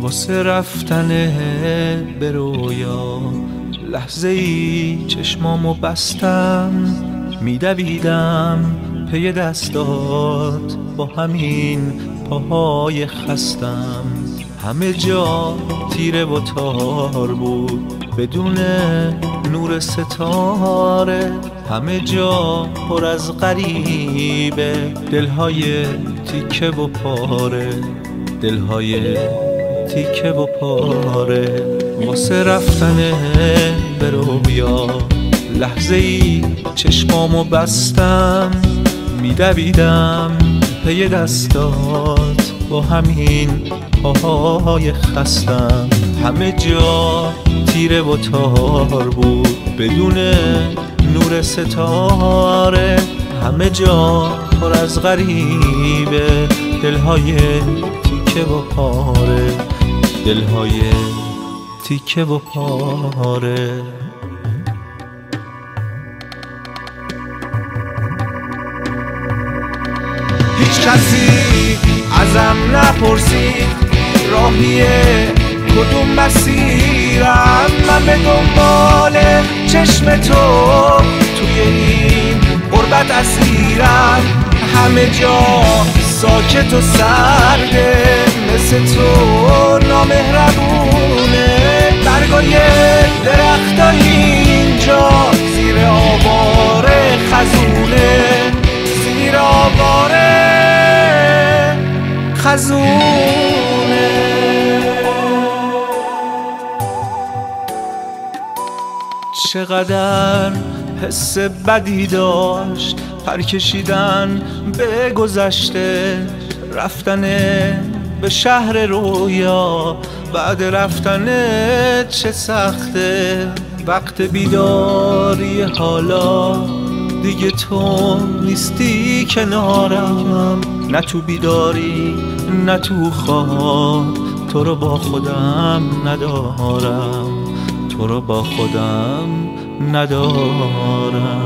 واسه رفتن به رویا. لحظه ای چشمامو بستم میدویدم پی دستات. با همین پاهای خستم. همه جا تیره و تار بود بدون نور ستاره. همه جا پر از غریبه دلهای تیکه و پاره. دلهای تیکه و پاره واسه رفتن به رویا. لحظه ای چشمامو بستم میدویدم پی دستات. با همین پاهای خستم. همه جا تیره و تار بود بدون نور ستاره. همه جا پر از غریبه دلهای تیکه و پاره. دلهای تیکه و پاره. هیچ کسی ازم نپرسید راهیه کدوم مسیرم. من به دنبال چشم تو توی این قربت اسیرم. همه جا ساکت و سرده مثل تو. نامهربونه برگای درخت اینجا زیر آواره خزونه. زیر آواره خزونه. چقدر حس بدی داشت پرکشیدن به گذشته رفتن به شهر رویا. بعد رفتن چه سخته. وقت بیداری حالا. دیگه تو نیستی کنارم. نه تو بیداری نه تو خواب. تو رو با خودم ندارم. تو رو با خودم ندارم.